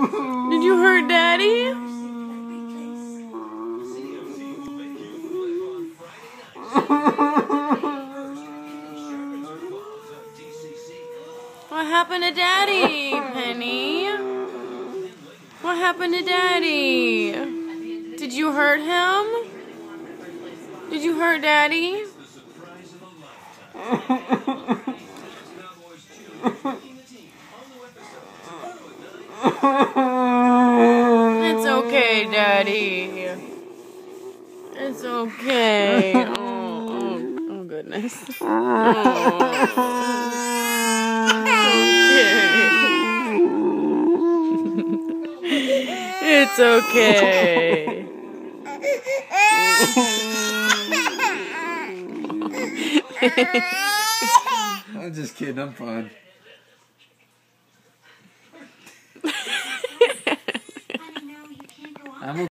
Did you hurt Daddy? What happened to Daddy, Penny? What happened to Daddy? Did you hurt him? Did you hurt Daddy? It's okay, Daddy. It's okay. Oh, oh, oh goodness. Oh, it's okay. It's okay. I'm just kidding. I'm fine. I'm